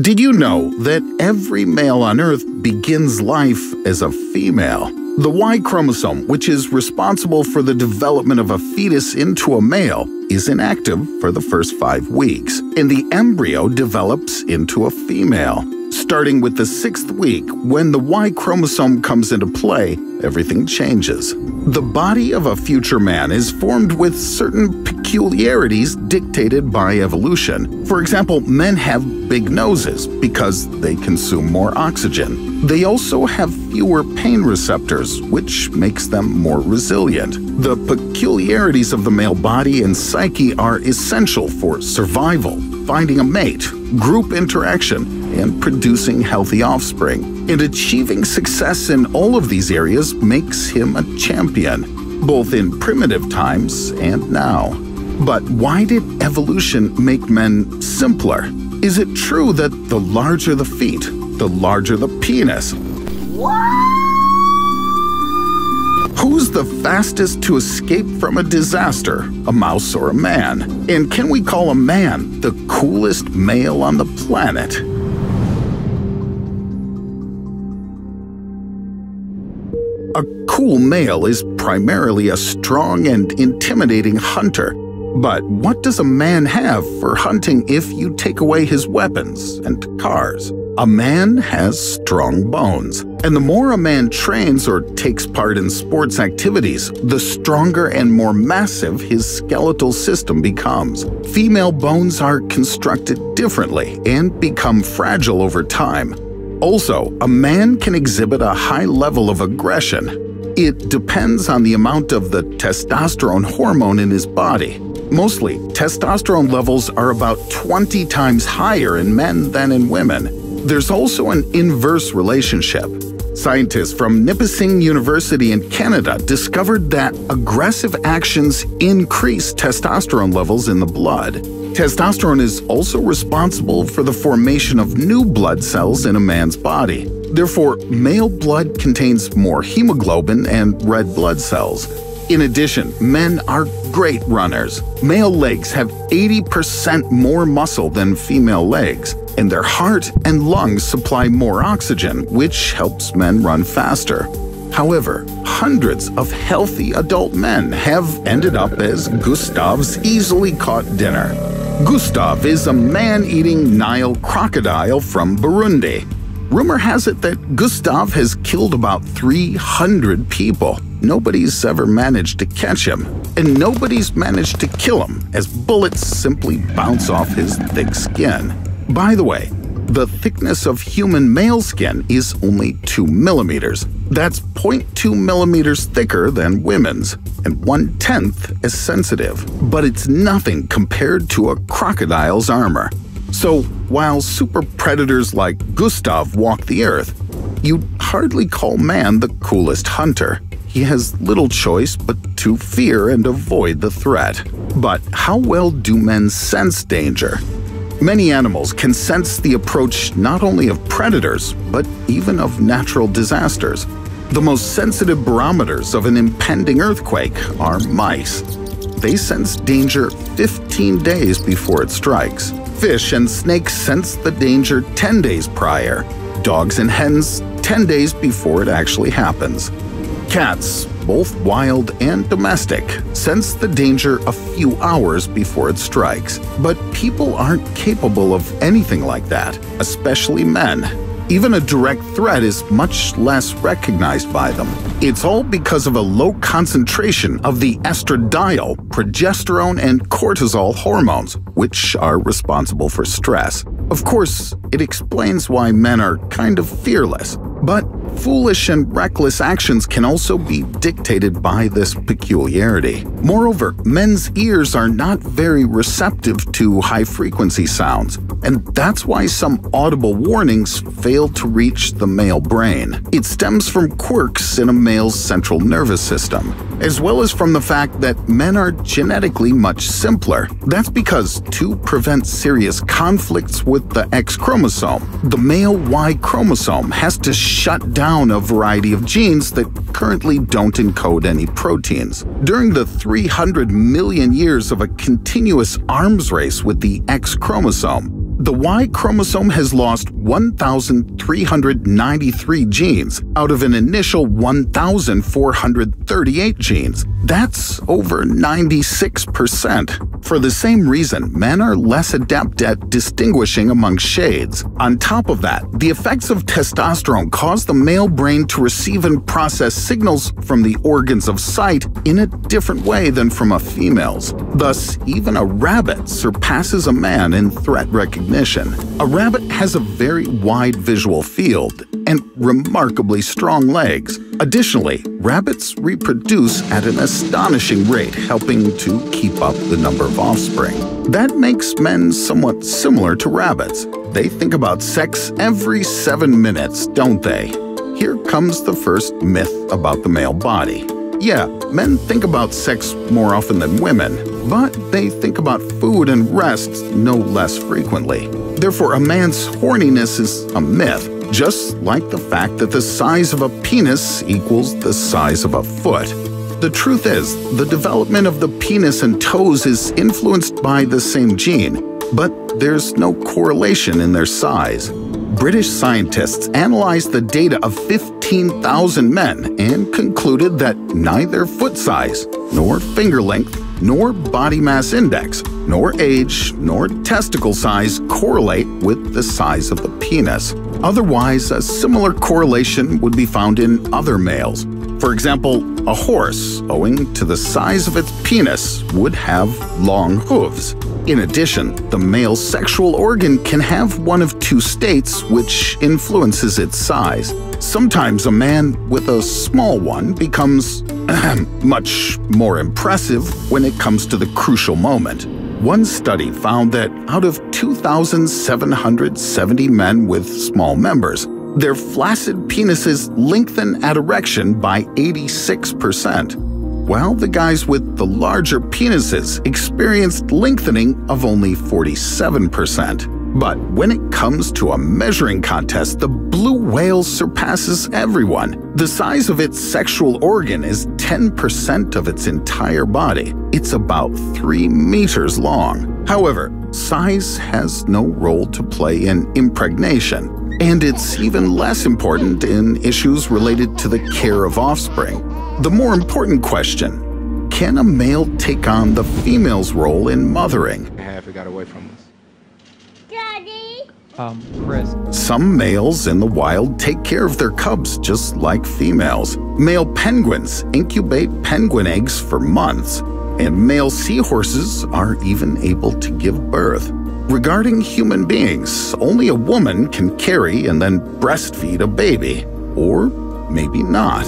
Did you know that every male on Earth begins life as a female? The Y chromosome, which is responsible for the development of a fetus into a male, is inactive for the first five weeks, and the embryo develops into a female. Starting with the sixth week, when the Y chromosome comes into play, everything changes. The body of a future man is formed with certain peculiarities dictated by evolution. For example, men have big noses because they consume more oxygen. They also have fewer pain receptors, which makes them more resilient. The peculiarities of the male body and psyche are essential for survival, finding a mate, group interaction, and producing healthy offspring. And achieving success in all of these areas makes him a champion, both in primitive times and now. But why did evolution make men simpler? Is it true that the larger the feet, the larger the penis? Who's the fastest to escape from a disaster, a mouse or a man? And can we call a man the coolest male on the planet? A cool male is primarily a strong and intimidating hunter. But what does a man have for hunting if you take away his weapons and cars? A man has strong bones. And the more a man trains or takes part in sports activities, the stronger and more massive his skeletal system becomes. Female bones are constructed differently and become fragile over time. Also, a man can exhibit a high level of aggression. It depends on the amount of the testosterone hormone in his body. Mostly, testosterone levels are about 20 times higher in men than in women. There's also an inverse relationship. Scientists from Nipissing University in Canada discovered that aggressive actions increase testosterone levels in the blood. Testosterone is also responsible for the formation of new blood cells in a man's body. Therefore, male blood contains more hemoglobin and red blood cells. In addition, men are great runners. Male legs have 80% more muscle than female legs, and their heart and lungs supply more oxygen, which helps men run faster. However, hundreds of healthy adult men have ended up as Gustav's easily caught dinner. Gustav is a man-eating Nile crocodile from Burundi. Rumor has it that Gustav has killed about 300 people. Nobody's ever managed to catch him, and nobody's managed to kill him as bullets simply bounce off his thick skin. By the way, the thickness of human male skin is only 2 millimeters. That's 0.2 millimeters thicker than women's and one tenth as sensitive, but it's nothing compared to a crocodile's armor. So, while super predators like Gustav walk the earth, you'd hardly call man the coolest hunter. He has little choice but to fear and avoid the threat. But how well do men sense danger? Many animals can sense the approach not only of predators, but even of natural disasters. The most sensitive barometers of an impending earthquake are mice. They sense danger 15 days before it strikes. Fish and snakes sense the danger 10 days prior. Dogs and hens 10 days before it actually happens. Cats, both wild and domestic, sense the danger a few hours before it strikes. But people aren't capable of anything like that, especially men. Even a direct threat is much less recognized by them. It's all because of a low concentration of the estradiol, progesterone, and cortisol hormones, which are responsible for stress. Of course, it explains why men are kind of fearless. But foolish and reckless actions can also be dictated by this peculiarity. Moreover, men's ears are not very receptive to high frequency sounds, and that's why some audible warnings fail to reach the male brain. It stems from quirks in a male's central nervous system, as well as from the fact that men are genetically much simpler. That's because to prevent serious conflicts with the X chromosome, the male Y chromosome has to shut down a variety of genes that currently don't encode any proteins. During the 300 million years of a continuous arms race with the X chromosome, the Y chromosome has lost 1,393 genes out of an initial 1,438 genes. That's over 96%. For the same reason, men are less adept at distinguishing among shades. On top of that, the effects of testosterone cause the male brain to receive and process signals from the organs of sight in a different way than from a female's. Thus, even a rabbit surpasses a man in threat recognition. A rabbit has a very wide visual field and remarkably strong legs. Additionally, rabbits reproduce at an astonishing rate, helping to keep up the number of offspring. That makes men somewhat similar to rabbits. They think about sex every seven minutes, don't they? Here comes the first myth about the male body. Yeah, men think about sex more often than women, but they think about food and rest no less frequently. Therefore, a man's horniness is a myth, just like the fact that the size of a penis equals the size of a foot. The truth is, the development of the penis and toes is influenced by the same gene, but there's no correlation in their size. British scientists analyzed the data of 15,000 men and concluded that neither foot size, nor finger length, nor body mass index, nor age, nor testicle size correlate with the size of the penis. Otherwise, a similar correlation would be found in other males. For example, a horse, owing to the size of its penis, would have long hooves. In addition, the male sexual organ can have one of two states which influences its size. Sometimes a man with a small one becomes much more impressive when it comes to the crucial moment. One study found that out of 2,770 men with small members, their flaccid penises lengthen at erection by 86%, while the guys with the larger penises experienced lengthening of only 47%. But when it comes to a measuring contest, the blue whale surpasses everyone. The size of its sexual organ is 10% of its entire body. It's about 3 meters long. However, size has no role to play in impregnation, and it's even less important in issues related to the care of offspring. The more important question can a male take on the female's role in mothering? Half it got away from us. Daddy? Um, Some males in the wild take care of their cubs just like females. Male penguins incubate penguin eggs for months, and male seahorses are even able to give birth. Regarding human beings, only a woman can carry and then breastfeed a baby, or maybe not.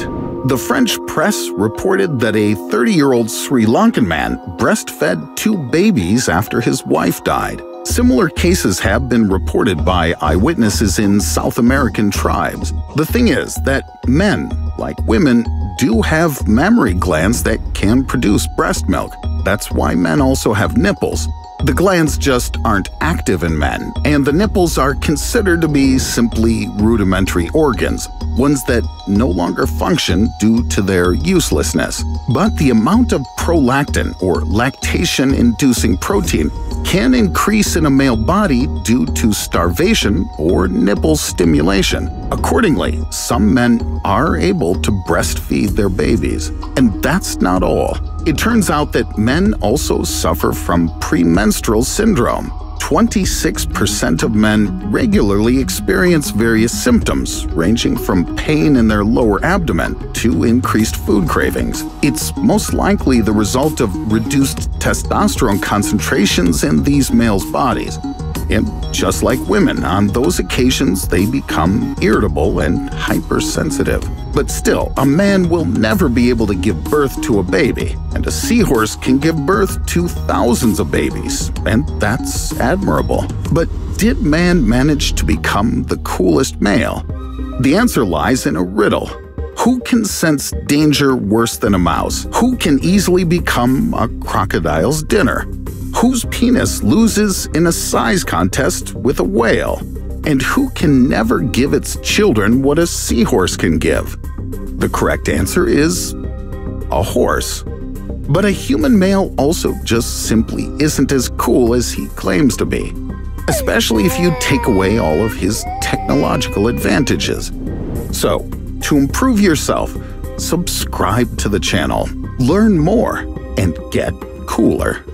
The French press reported that a 30 year old Sri Lankan man breastfed two babies after his wife died. Similar cases have been reported by eyewitnesses in South American tribes. The thing is that men, like women, do have mammary glands that can produce breast milk. That's why men also have nipples. The glands just aren't active in men, and the nipples are considered to be simply rudimentary organs, ones that no longer function due to their uselessness. But the amount of prolactin, or lactation inducing protein, can increase in a male body due to starvation or nipple stimulation. Accordingly, some men are able to breastfeed their babies. And that's not all. It turns out that men also suffer from premenstrual syndrome. 26% of men regularly experience various symptoms, ranging from pain in their lower abdomen to increased food cravings. It's most likely the result of reduced testosterone concentrations in these males' bodies. And just like women, on those occasions they become irritable and hypersensitive. But still, a man will never be able to give birth to a baby, and a seahorse can give birth to thousands of babies, and that's admirable. But did man manage to become the coolest male? The answer lies in a riddle. Who can sense danger worse than a mouse? Who can easily become a crocodile's dinner? Whose penis loses in a size contest with a whale? And who can never give its children what a seahorse can give? The correct answer is a horse. But a human male also just simply isn't as cool as he claims to be. especially if you take away all of his technological advantages. So, to improve yourself, subscribe to the channel, learn more, and get cooler.